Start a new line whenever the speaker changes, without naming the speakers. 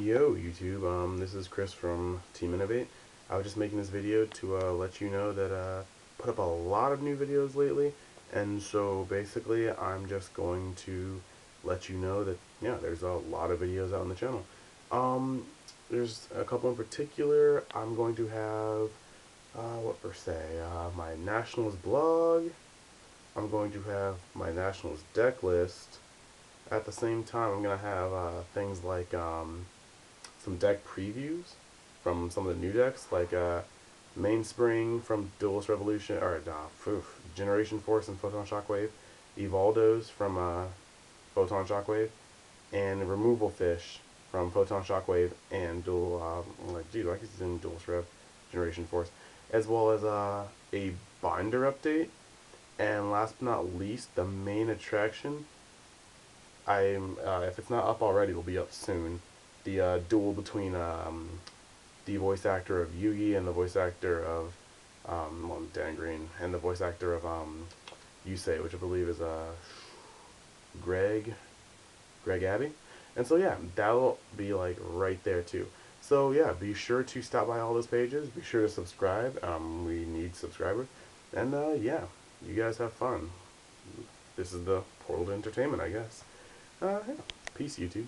Yo YouTube, um, this is Chris from Team Innovate. I was just making this video to uh, let you know that uh, put up a lot of new videos lately, and so basically I'm just going to let you know that yeah, there's a lot of videos out on the channel. Um, there's a couple in particular. I'm going to have uh, what per se, uh, my Nationals blog. I'm going to have my Nationals deck list. At the same time, I'm going to have uh, things like um, some deck previews from some of the new decks, like uh, Mainspring from Duelist Revolution, or uh, oof, Generation Force and Photon Shockwave, Evoldos from uh, Photon Shockwave, and Removal Fish from Photon Shockwave and Dual, uh, like, dude, like it's in Duelist Rev, Generation Force, as well as uh, a binder update, and last but not least, the main attraction. I'm, uh, if it's not up already, it'll be up soon the uh, duel between um, the voice actor of Yugi and the voice actor of um, well, Dan Green and the voice actor of um, Yusei, which I believe is uh, Greg, Greg Abbey. And so yeah, that'll be like right there too. So yeah, be sure to stop by all those pages. Be sure to subscribe. Um, we need subscribers. And uh, yeah, you guys have fun. This is the portal to entertainment, I guess. Uh, yeah. Peace, YouTube.